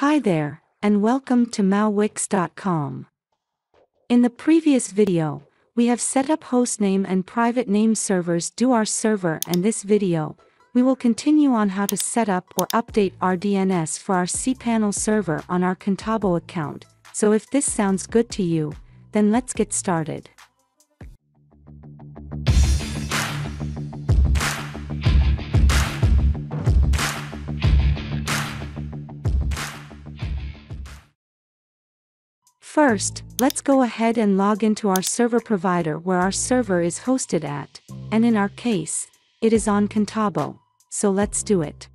Hi there, and welcome to mauwiks.com. In the previous video, we have set up hostname and private name servers do our server and this video, we will continue on how to set up or update RDNS for our cPanel server on our Contabo account, so if this sounds good to you, then let's get started. First, let's go ahead and log into our server provider where our server is hosted at, and in our case, it is on Contabo, so let's do it.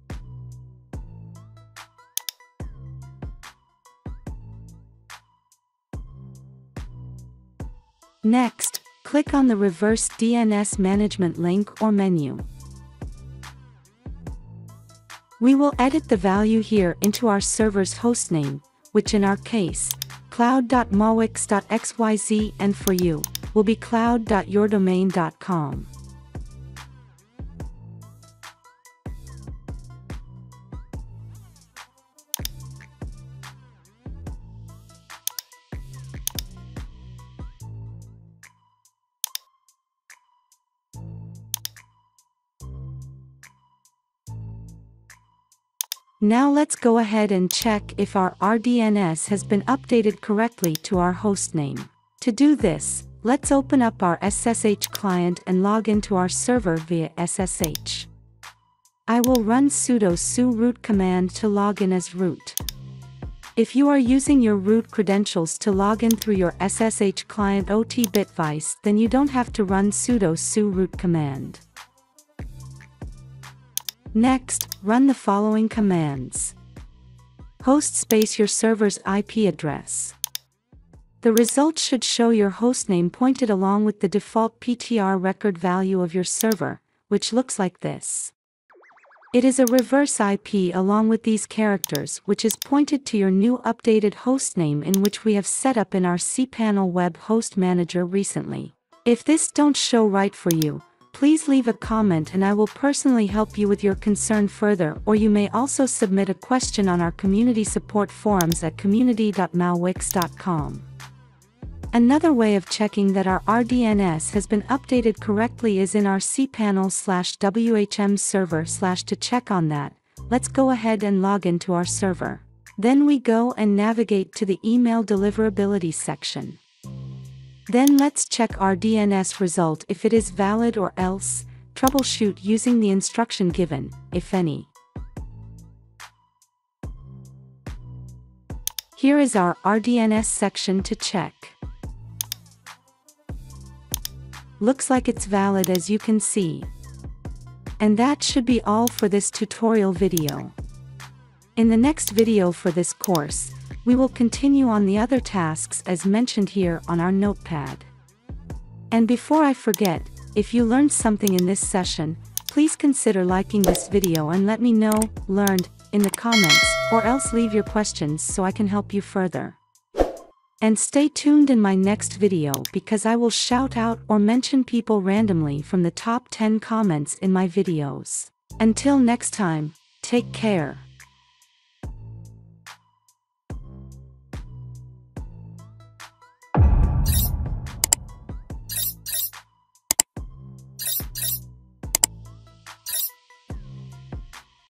Next, click on the Reverse DNS Management link or menu. We will edit the value here into our server's hostname, which in our case, cloud.mauwiks.xyz and for you, will be cloud.yourdomain.com. Now let's go ahead and check if our RDNS has been updated correctly to our hostname. To do this, let's open up our SSH client and log into our server via SSH. I will run sudo su root command to log in as root. If you are using your root credentials to log in through your SSH client OT Bitvise then you don't have to run sudo su root command. Next, run the following commands. Host space your server's IP address. The results should show your hostname pointed along with the default PTR record value of your server, which looks like this. It is a reverse IP along with these characters which is pointed to your new updated hostname in which we have set up in our cPanel web host manager recently. If this don't show right for you, please leave a comment and I will personally help you with your concern further or you may also submit a question on our community support forums at community.mauwiks.com. Another way of checking that our RDNS has been updated correctly is in our cPanel slash WHM server slash to check on that, let's go ahead and log into our server. Then we go and navigate to the email deliverability section. Then let's check our DNS result if it is valid or else, troubleshoot using the instruction given, if any. Here is our RDNS section to check. Looks like it's valid as you can see. And that should be all for this tutorial video. In the next video for this course, we will continue on the other tasks as mentioned here on our notepad. And before I forget, if you learned something in this session, please consider liking this video and let me know, learned, in the comments, or else leave your questions so I can help you further. And stay tuned in my next video because I will shout out or mention people randomly from the top 10 comments in my videos. Until next time, take care.